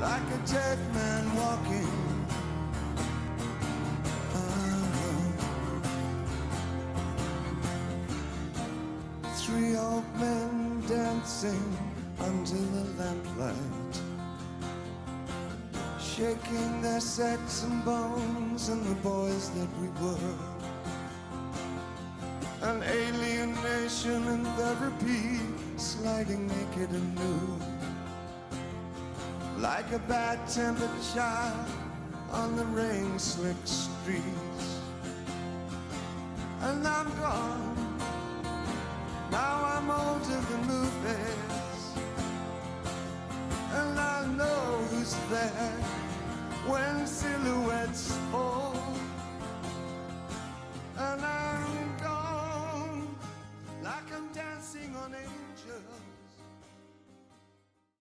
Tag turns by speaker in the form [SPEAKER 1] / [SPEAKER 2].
[SPEAKER 1] like a dead man walking. Three old men dancing under the lamplight, shaking their Saxon bones and the boys that we were. An alien nation in therapy, sliding naked and nude like a bad-tempered child on the rain-slick streets. And I'm gone. Now I'm older than movies, and I know who's there when silhouettes fall. And I'm gone, like I'm dancing on angels.